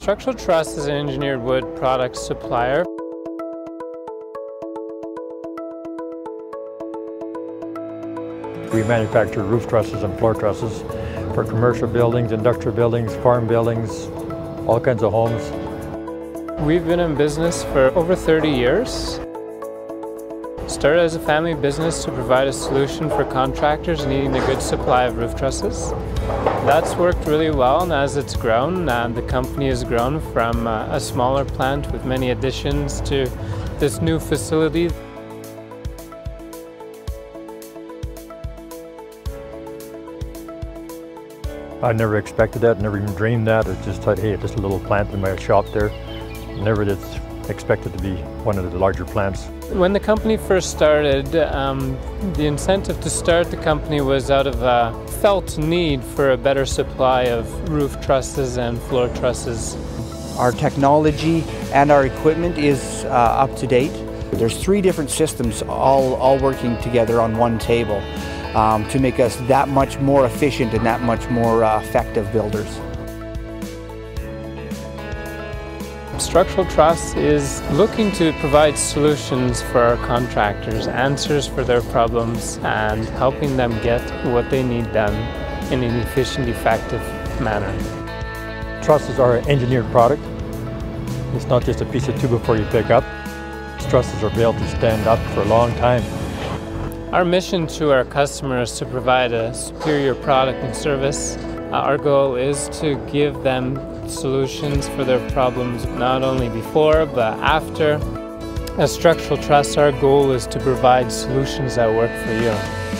Structural Truss is an engineered wood product supplier. We manufacture roof trusses and floor trusses for commercial buildings, industrial buildings, farm buildings, all kinds of homes. We've been in business for over 30 years. Started as a family business to provide a solution for contractors needing a good supply of roof trusses. That's worked really well and as it's grown, uh, the company has grown from uh, a smaller plant with many additions to this new facility. I never expected that, never even dreamed that. I just hey, just a little plant in my shop there. Never did expect it to be one of the larger plants. When the company first started, um, the incentive to start the company was out of a felt need for a better supply of roof trusses and floor trusses. Our technology and our equipment is uh, up to date. There's three different systems all, all working together on one table um, to make us that much more efficient and that much more uh, effective builders. Structural Truss is looking to provide solutions for our contractors, answers for their problems, and helping them get what they need done in an efficient, effective manner. Trusses are an engineered product. It's not just a piece of tube before you pick up. Trusses are built to stand up for a long time. Our mission to our customers is to provide a superior product and service. Uh, our goal is to give them solutions for their problems not only before but after. As Structural Truss, our goal is to provide solutions that work for you.